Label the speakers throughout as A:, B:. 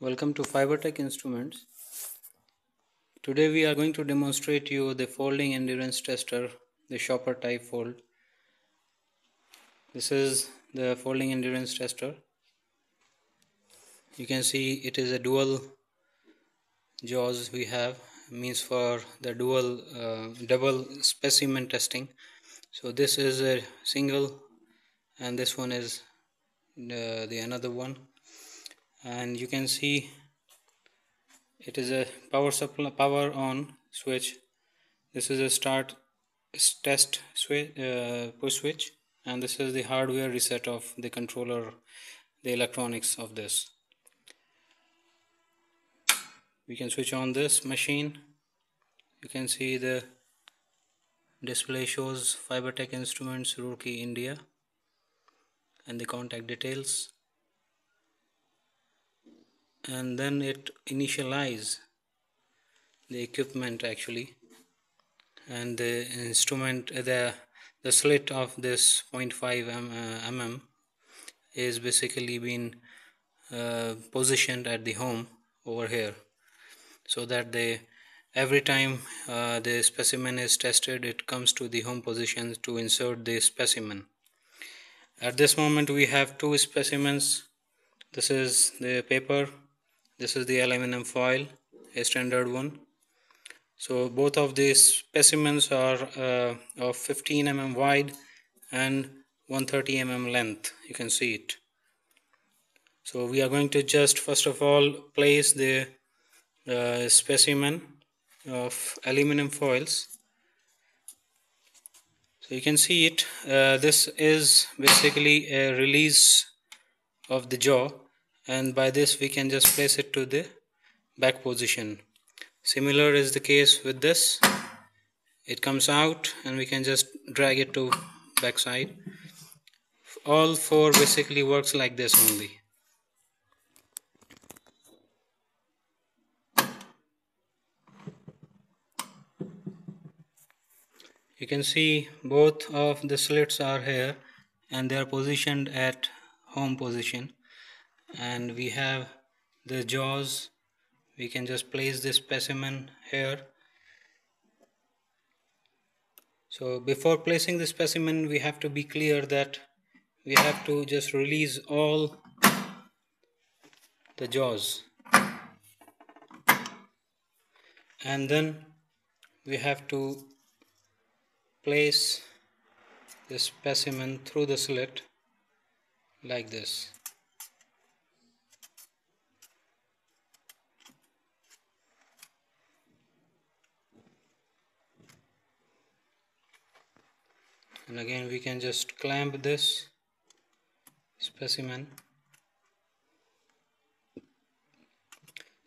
A: Welcome to Fibretec Instruments. Today we are going to demonstrate you the folding endurance tester, the Schopper type fold. This is the folding endurance tester. You can see it is a dual jaws we have means for the dual uh, double specimen testing. So this is a single and this one is the, the another one and you can see it is a power supply power on switch. This is a start test switch uh, push switch and this is the hardware reset of the controller the electronics of this. We can switch on this machine. You can see the display shows Fibretec Instruments Roorkee India and the contact details and then it initialize the equipment actually and the instrument the the slit of this 0.5 mm uh, is basically being uh, positioned at the home over here so that the every time uh, the specimen is tested it comes to the home position to insert the specimen. At this moment we have two specimens. This is the paper this is the aluminum foil a standard one. So both of these specimens are uh, of 15 mm wide and 130 mm length. You can see it. So we are going to just first of all place the uh, specimen of aluminum foils. So you can see it. Uh, this is basically a release of the jaw and by this we can just place it to the back position. Similar is the case with this. It comes out and we can just drag it to back side. All four basically works like this only. You can see both of the slits are here and they are positioned at home position and we have the jaws. We can just place this specimen here. So before placing the specimen we have to be clear that we have to just release all the jaws. And then we have to place the specimen through the slit like this and again we can just clamp this specimen.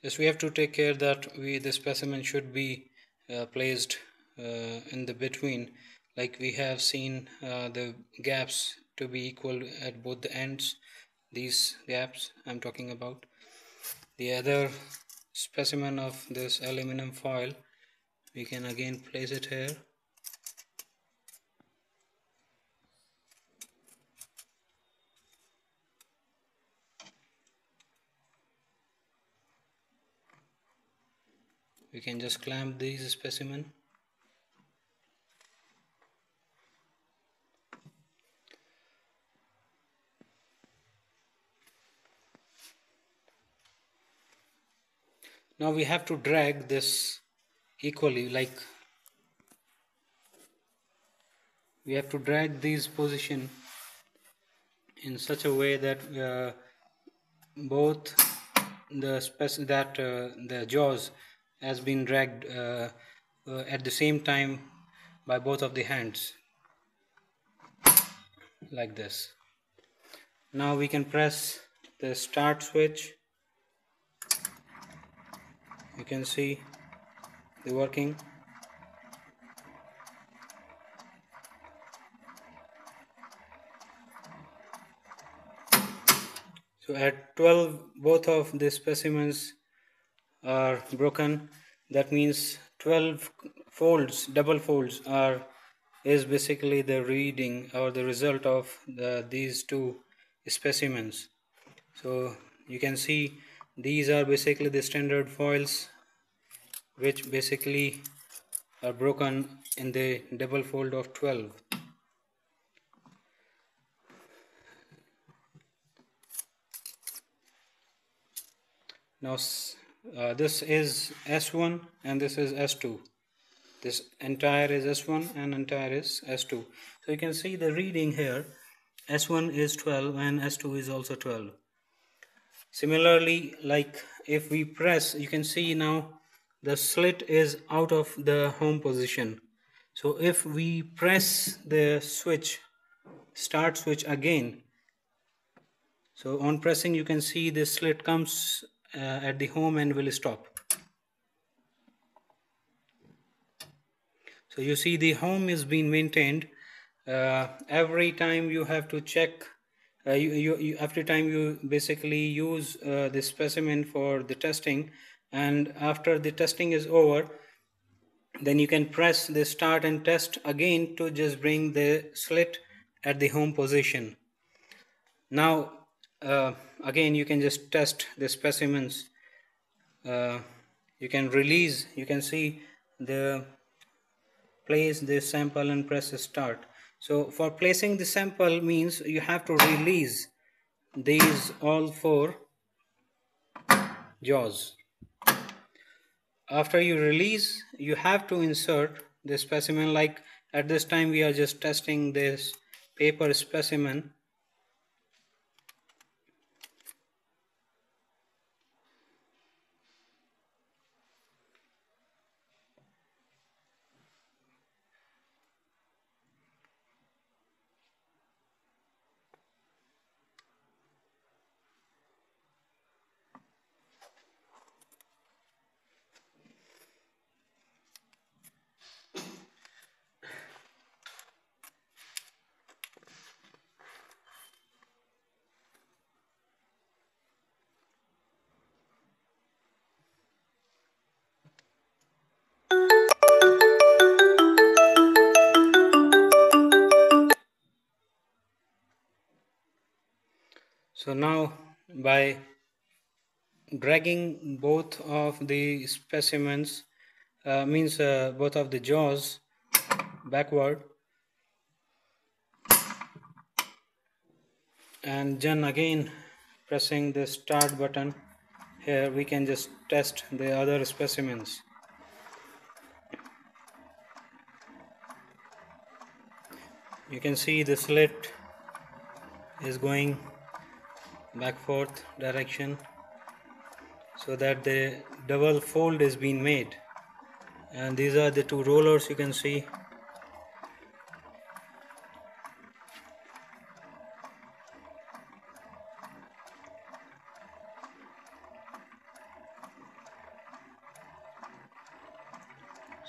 A: Just we have to take care that we the specimen should be uh, placed uh, in the between. Like we have seen uh, the gaps to be equal at both the ends these gaps I'm talking about. The other specimen of this aluminum foil we can again place it here we can just clamp these specimen. Now we have to drag this equally like we have to drag these position in such a way that uh, both the spec that uh, the jaws has been dragged uh, uh, at the same time by both of the hands. Like this. Now we can press the start switch. You can see the working. So at 12 both of the specimens are broken that means 12 folds double folds are is basically the reading or the result of the, these two specimens. So you can see these are basically the standard foils which basically are broken in the double fold of 12 now uh, this is S1 and this is S2 this entire is S1 and entire is S2 so you can see the reading here. S1 is 12 and S2 is also 12 similarly like if we press you can see now the slit is out of the home position. So if we press the switch start switch again so on pressing you can see the slit comes at the home and will stop. So you see the home is being maintained uh, every time you have to check uh, you, you, you, every time you basically use uh, the specimen for the testing and after the testing is over then you can press the start and test again to just bring the slit at the home position. Now uh, again you can just test the specimens. Uh, you can release you can see the place the sample and press start. So for placing the sample means you have to release these all four jaws. After you release you have to insert the specimen. Like at this time we are just testing this paper specimen So now by dragging both of the specimens uh, means uh, both of the jaws backward and then again pressing the start button here we can just test the other specimens. You can see the slit is going back forth direction so that the double fold is being made. And these are the two rollers you can see.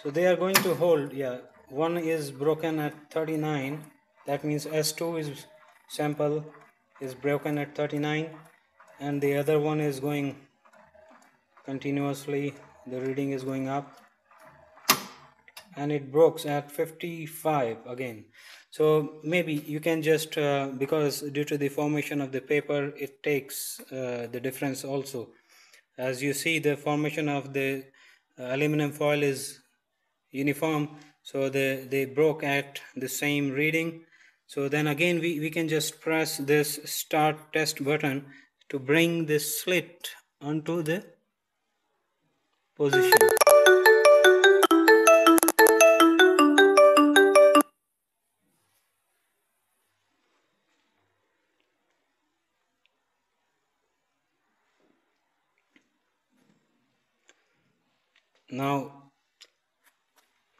A: So they are going to hold yeah one is broken at 39 that means S2 is sample is broken at 39 and the other one is going continuously. The reading is going up. And it broke at 55 again. So maybe you can just uh, because due to the formation of the paper it takes uh, the difference also. As you see the formation of the uh, aluminum foil is uniform. So they they broke at the same reading so then again we, we can just press this start test button to bring this slit onto the position. Now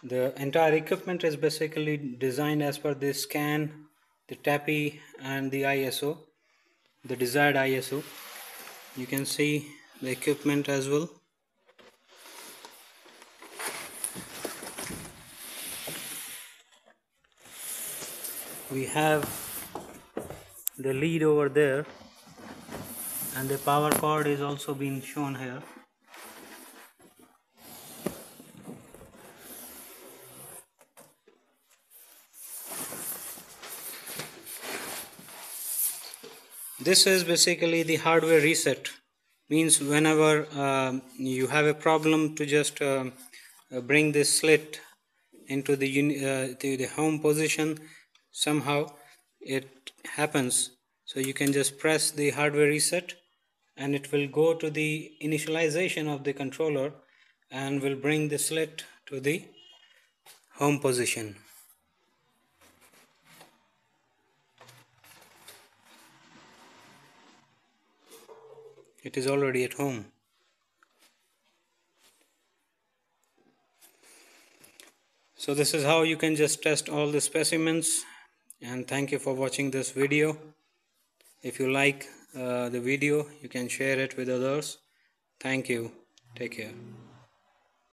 A: the entire equipment is basically designed as per the scan, the TAPPI and the ISO, the desired ISO. You can see the equipment as well. We have the lead over there and the power cord is also being shown here. This is basically the hardware reset. Means whenever um, you have a problem to just um, uh, bring this slit into the uh, to the home position somehow it happens. So you can just press the hardware reset and it will go to the initialization of the controller and will bring the slit to the home position it is already at home. So this is how you can just test all the specimens and thank you for watching this video. If you like uh, the video you can share it with others. Thank you. Take care